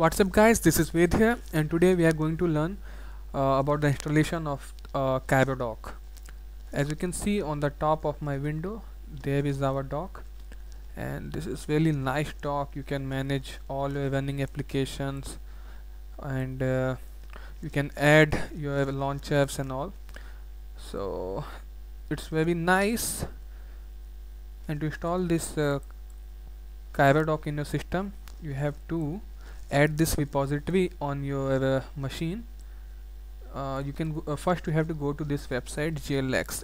What's up guys? This is Ved here and today we are going to learn uh, about the installation of uh, Dock. As you can see on the top of my window there is our dock and this is really nice dock. You can manage all your running applications and uh, you can add your launch apps and all. So it's very nice. And to install this uh, Dock in your system you have to add this repository on your uh, machine. Uh, you can uh, first you have to go to this website glx-dock.org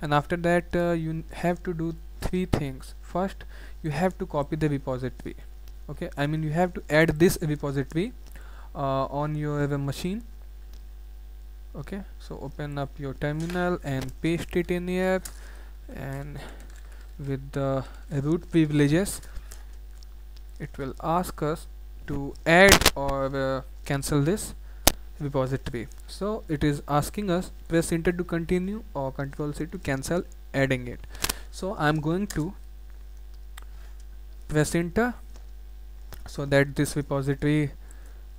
and after that you have to do three things. First you have to copy the repository. Okay? I mean you have to add this repository uh, on your machine. Okay? So open up your terminal and paste it in here. And with the root privileges it will ask us to add or uh, cancel this repository. So it is asking us press enter to continue or control C to cancel adding it. So I'm going to press enter so that this repository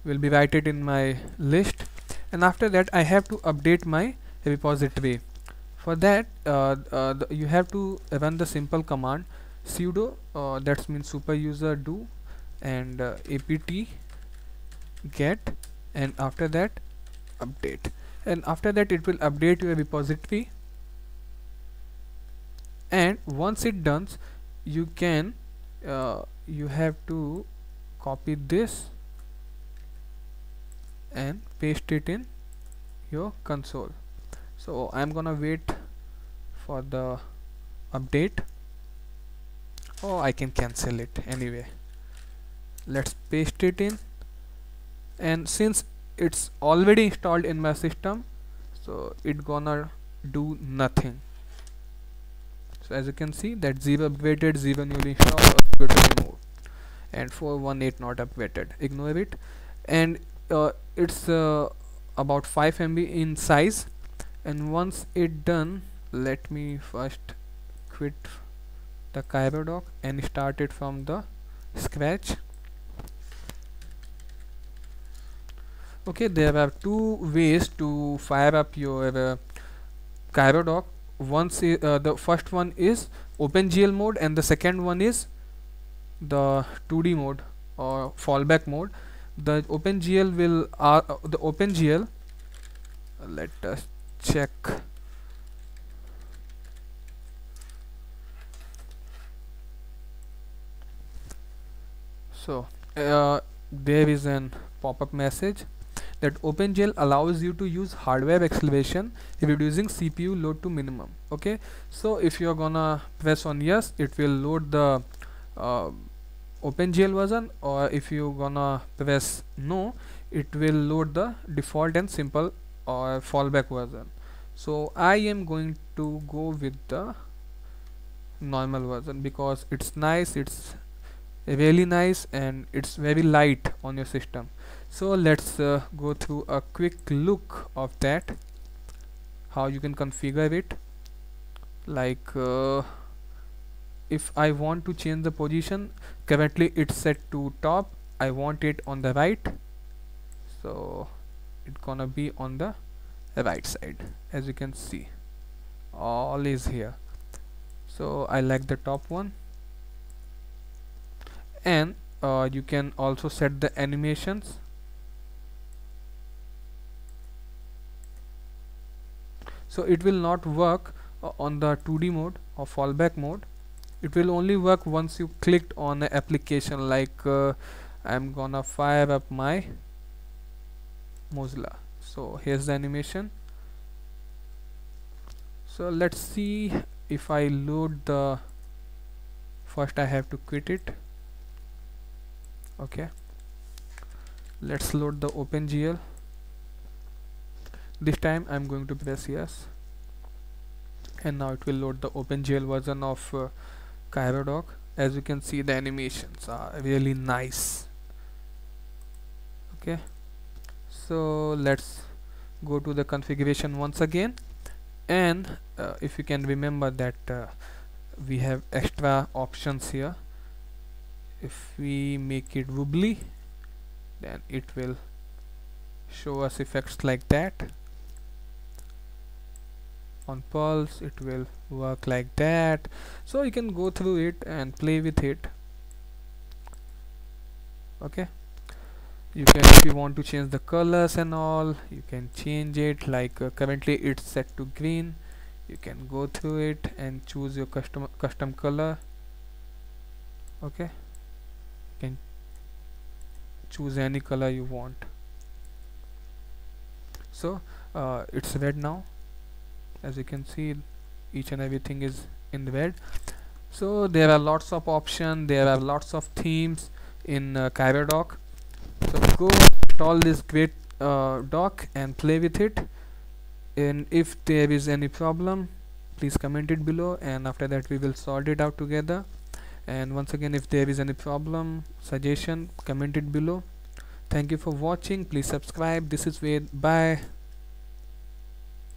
will be written in my list. And after that I have to update my repository. For that uh, uh, you have to run the simple command sudo uh, that means super user do and uh, apt get and after that update. And after that it will update your repository. And once it done you can uh, you have to copy this and paste it in your console. So I'm gonna wait for the update oh I can cancel it anyway. Let's paste it in. And since it's already installed in my system so it gonna do nothing. So as you can see that 0 upgraded 0 newly installed or to remove and 418 not upgraded. Ignore it. And uh, it's uh, about 5 MB in size. And once it done let me first quit the Dock and start it from the scratch. Okay there are two ways to fire up your uh, Dock. once uh, the first one is OpenGL mode and the second one is the 2D mode or fallback mode. The OpenGL will uh, the OpenGL let us check so uh, there is an pop-up message that OpenGL allows you to use hardware acceleration reducing CPU load to minimum okay? So if you're gonna press on yes it will load the uh, OpenGL version or if you're gonna press no it will load the default and simple or fallback version. So I am going to go with the normal version because it's nice it's really nice and it's very light on your system. So let's uh, go through a quick look of that how you can configure it. Like uh, if I want to change the position currently it's set to top. I want it on the right. So it's gonna be on the right side as you can see. All is here. So I like the top one and uh, you can also set the animations. So it will not work uh, on the 2D mode or fallback mode. It will only work once you clicked on the application like uh, I'm gonna fire up my Mozilla. So here's the animation. So let's see if I load the first I have to quit it okay. Let's load the OpenGL. This time I'm going to press yes. And now it will load the OpenGL version of uh, Dock. as you can see the animations are really nice. Okay. So let's go to the configuration once again. And uh, if you can remember that uh, we have extra options here if we make it wobbly then it will show us effects like that. On pulse it will work like that. So you can go through it and play with it. Okay? You can if you want to change the colors and all you can change it. Like uh, currently it's set to green. You can go through it and choose your custom custom color. Okay choose any color you want. So uh, it's red now. As you can see each and everything is in the red. So there are lots of options. There are lots of themes in uh, Dock. So go install this great uh, dock and play with it. And if there is any problem please comment it below. And after that we will sort it out together and once again if there is any problem suggestion comment it below. Thank you for watching. Please subscribe. This is Ved. Bye